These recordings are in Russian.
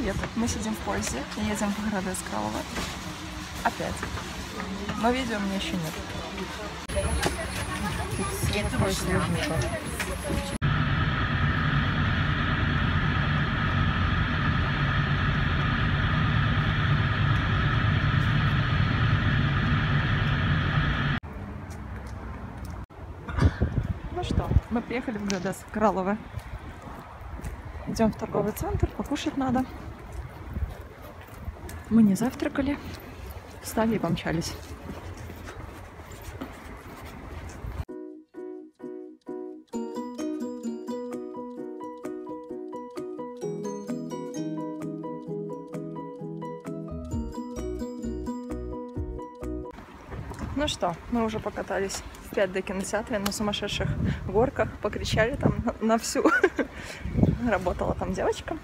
Привет! Мы сидим в поезде и едем в города Искралова. Опять. Но видео мне еще нет. Ну что, мы приехали в города Кралово. Идем в торговый центр, покушать надо. Мы не завтракали, встали и помчались. Ну что, мы уже покатались в 5 до кинотеатра на сумасшедших горках, покричали там на, на всю. Работала там девочка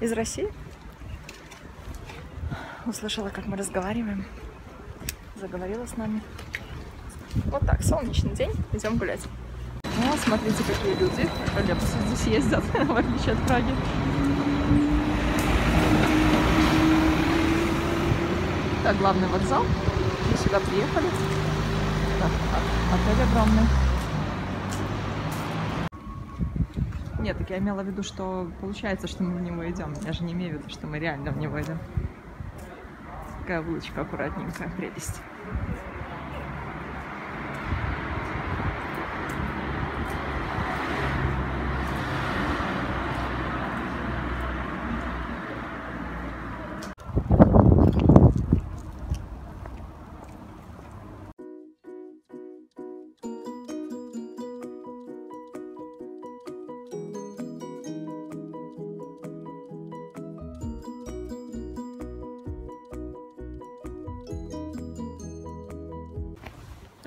из России. Услышала, как мы разговариваем. Заговорила с нами. Вот так, солнечный день, идем гулять. Ну, смотрите, какие люди. Троллейбусы здесь ездят, в отличие от Праги. Так, главный вокзал. Мы сюда приехали. Так, отель огромный. Нет, так я имела в виду, что получается, что мы в него идем. Я же не имею в виду, что мы реально в него идем. Такая улочка аккуратненькая, прелесть.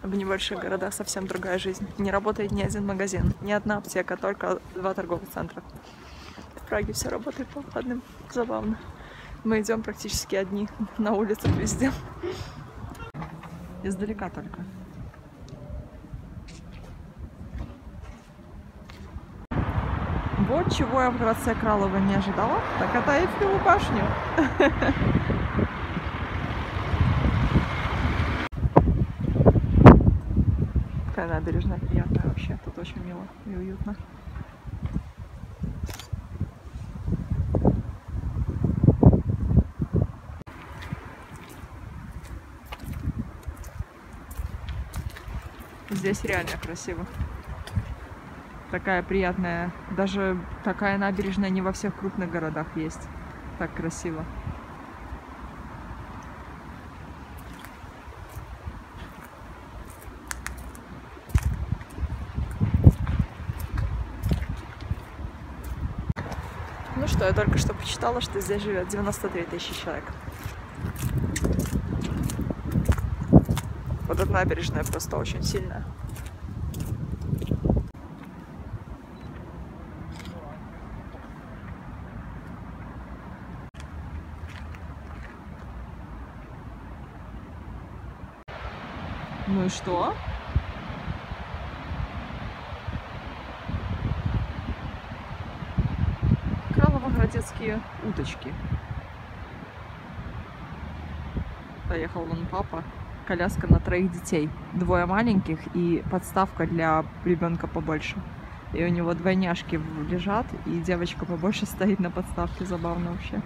В небольших городах совсем другая жизнь. Не работает ни один магазин, ни одна аптека, только два торговых центра. В Праге все работает по выходным. Забавно. Мы идем практически одни на улицах везде. Издалека только. Вот чего я в дворце Кралова не ожидала, так это Эйфелеву башню. набережная приятная вообще. Тут очень мило и уютно. Здесь реально красиво. Такая приятная. Даже такая набережная не во всех крупных городах есть. Так красиво. Что, я только что почитала, что здесь живет 93 тысячи человек. Вот эта набережная просто очень сильная. Ну и что? Кралово-Городецкие уточки. Поехал вон папа. Коляска на троих детей. Двое маленьких и подставка для ребенка побольше. И у него двойняшки лежат, и девочка побольше стоит на подставке. Забавно вообще.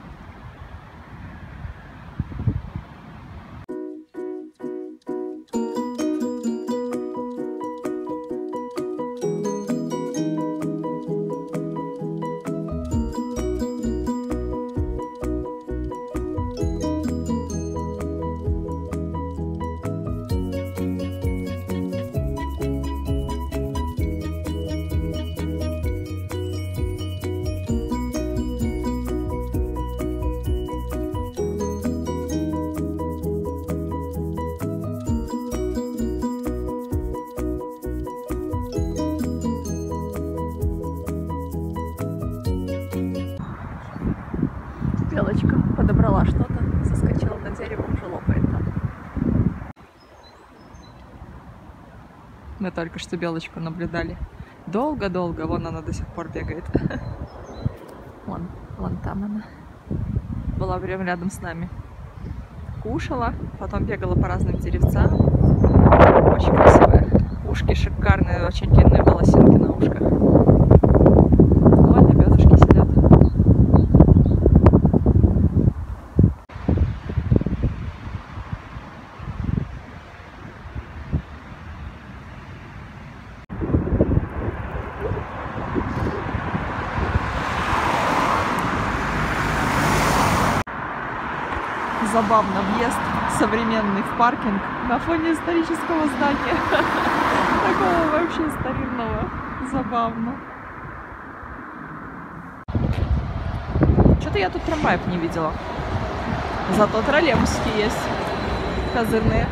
Подобрала что-то, соскочила на дерево, уже лопает там. Мы только что белочку наблюдали. Долго-долго, вон она до сих пор бегает. Вон, вон там она. была прям рядом с нами. Кушала, потом бегала по разным деревцам. Очень красивая. Ушки шикарные, очень длинные волосинки на ушках. Забавно, въезд современный в паркинг на фоне исторического здания. Такого вообще старинного. Забавно. Что-то я тут трамваев не видела. Зато троллейбуски есть. Козырные.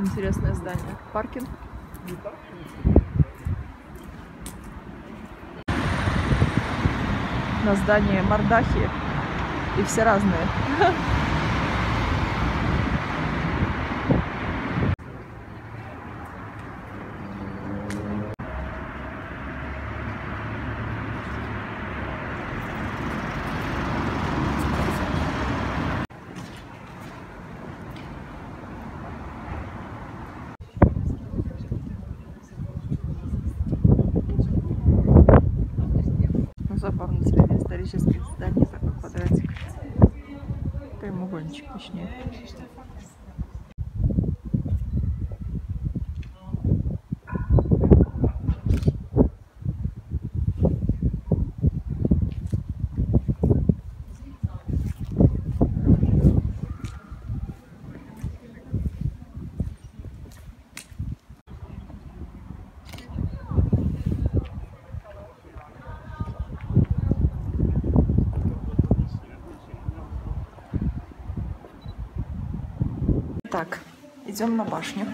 Интересное здание. Паркинг. На здании мордахи. И все разные. Ну, забавно, среди исторических зданий такой квадратик. Прямоугольничек, точнее. Так, идем на башню.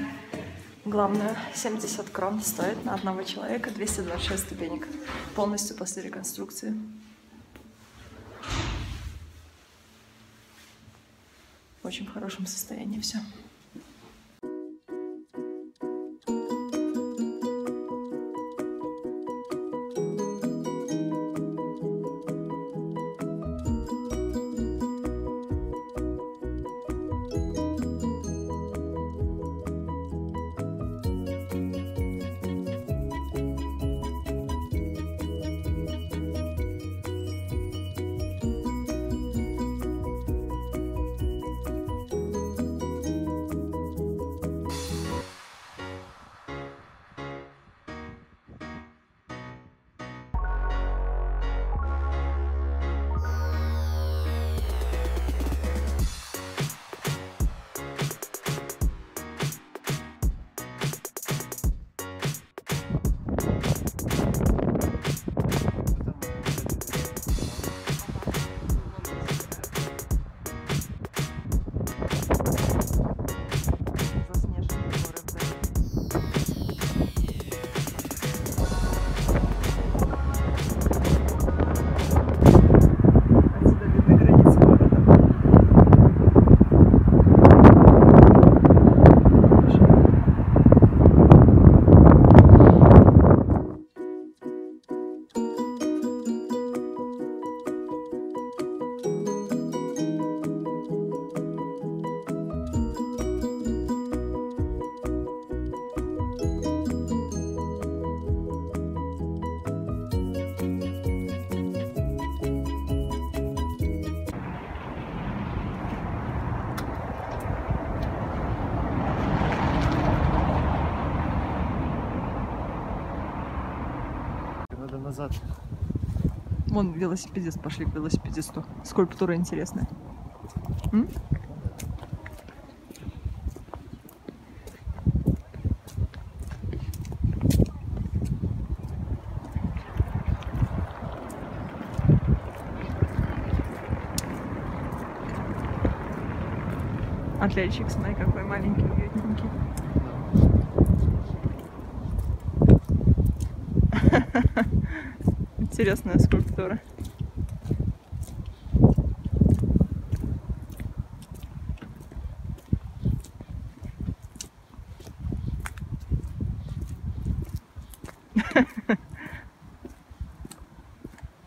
Главное, 70 крон стоит на одного человека, 226 ступенек. Полностью после реконструкции. В очень хорошем состоянии все. Назад. Вон велосипедист, пошли к велосипедисту. Скульптура интересная. М? Отельчик, смотри, какой маленький, уютненький. Интересная скульптура.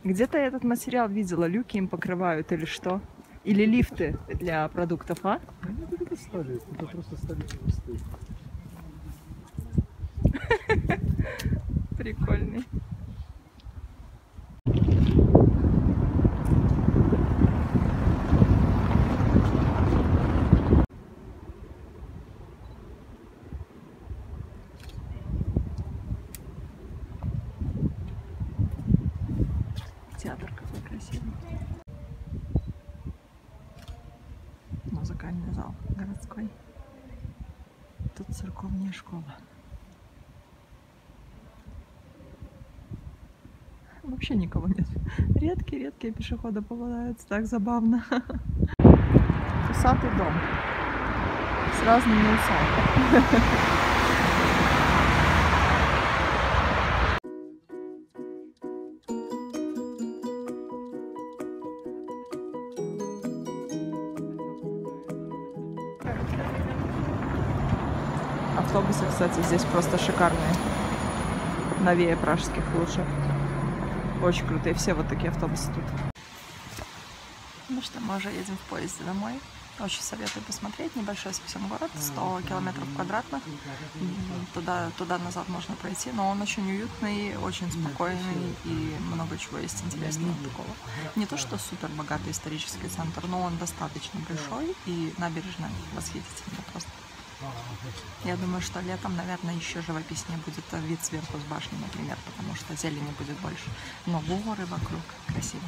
Где-то я этот материал видела, люки им покрывают или что? Или лифты для продуктов, а? Это достали, это просто стали. Прикольный. Музыкальный зал городской. Тут церковная школа. Вообще никого нет. Редкие-редкие пешеходы попадаются. Так забавно. Усатый дом. С разными усами. Автобусы, кстати, здесь просто шикарные. Новее пражских лучше. Очень крутые. Все вот такие автобусы тут. Ну что, мы уже едем в поезде домой. Очень советую посмотреть. Небольшой совсем город, 100 километров квадратных. М, Туда, туда-назад можно пройти, но он очень уютный, очень спокойный и много чего есть интересного такого. Не то, что супер богатый исторический центр, но он достаточно большой и набережная восхитительная просто. Я думаю, что летом, наверное, еще живописнее будет э, вид сверху с башни, например, потому что зелени будет больше. Но горы вокруг красиво.